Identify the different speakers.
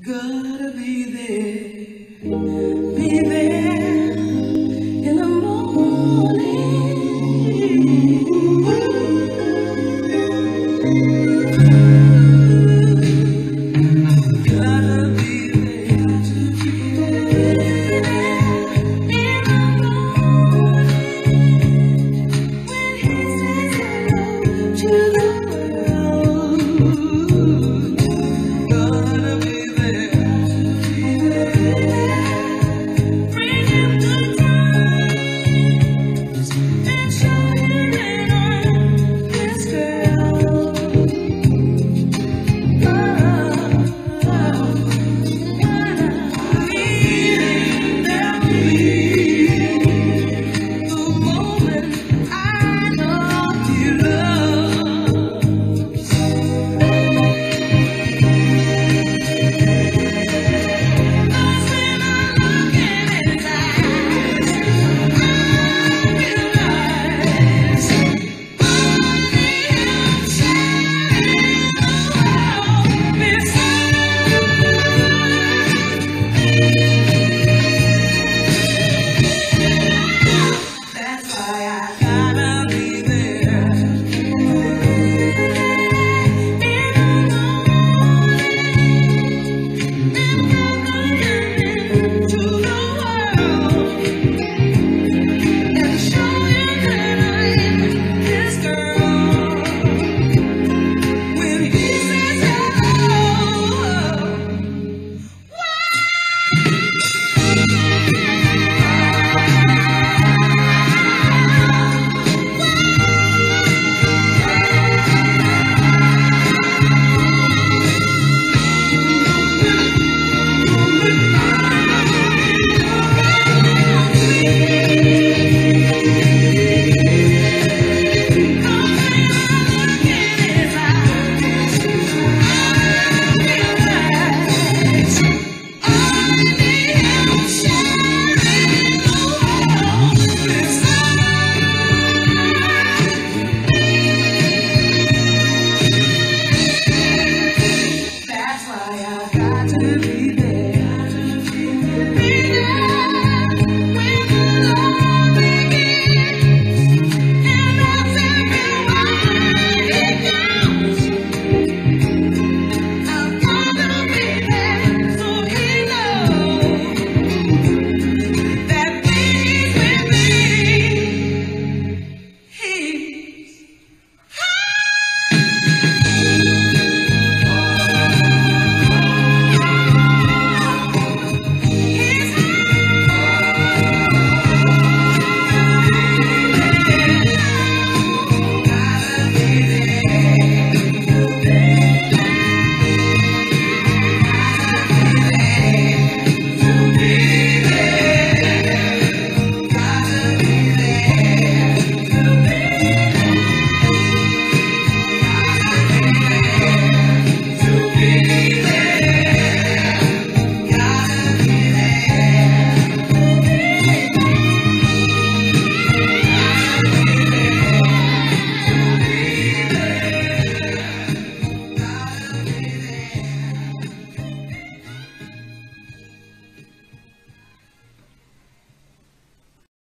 Speaker 1: Gotta be there, be there.